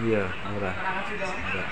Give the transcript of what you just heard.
Iya, murah. Murah.